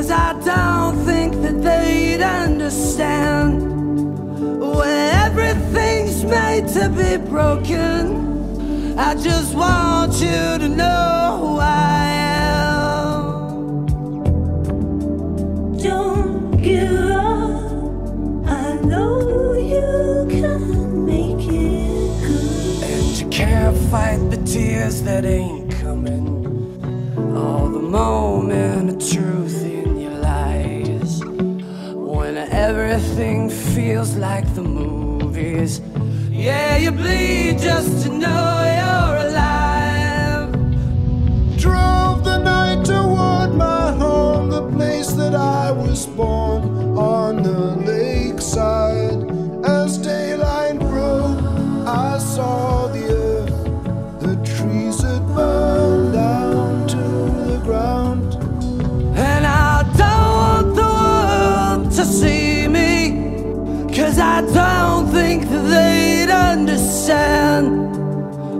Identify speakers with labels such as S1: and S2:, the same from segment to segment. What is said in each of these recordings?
S1: Cause I don't think that they'd understand. When everything's made to be broken. I just want you to know who I am.
S2: Don't give up. I know you can make it good.
S1: And you can't fight the tears that ain't coming. All the moment of truth everything feels like the movies. Yeah, you bleed just to know you're alive.
S3: Drove the night toward my home, the place that I was born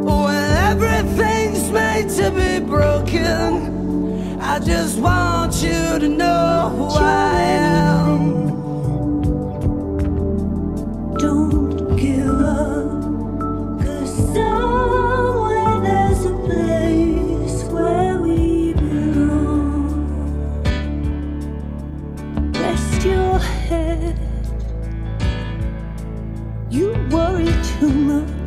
S1: When everything's made to be broken, I just want you to know who I am.
S2: Don't give up. Cause somewhere there's a place where we belong. Rest your head. You worry too much.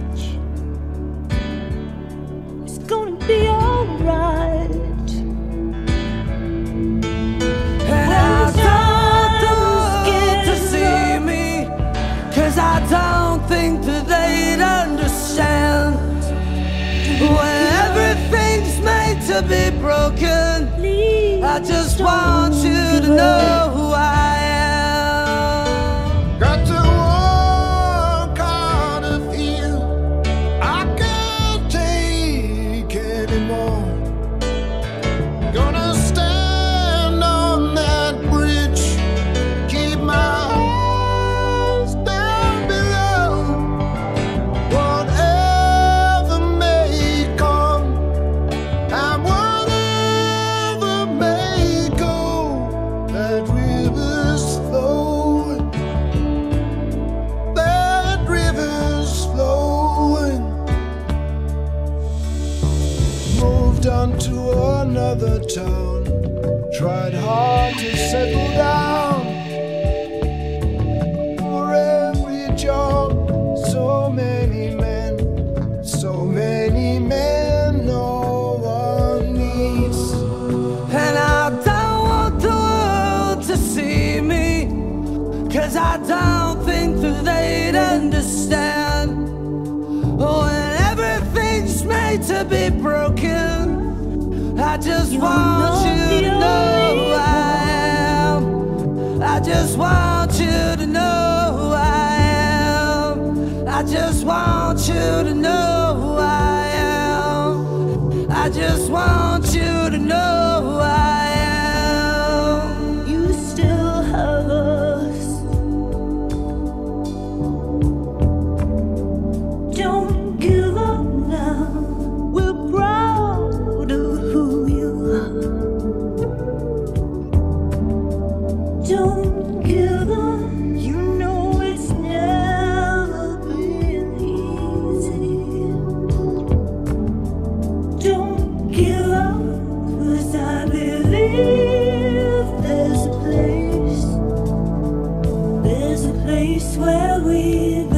S1: To be broken,
S2: Please
S1: I just want you to know who I am.
S3: Moved on to another town. Tried hard to settle down. For every job, so many men, so many men, no one needs.
S1: And I don't want the world to see me. Cause I don't think that they'd understand. When made to be broken, I just want you to know I am. I just want you to know
S2: place where we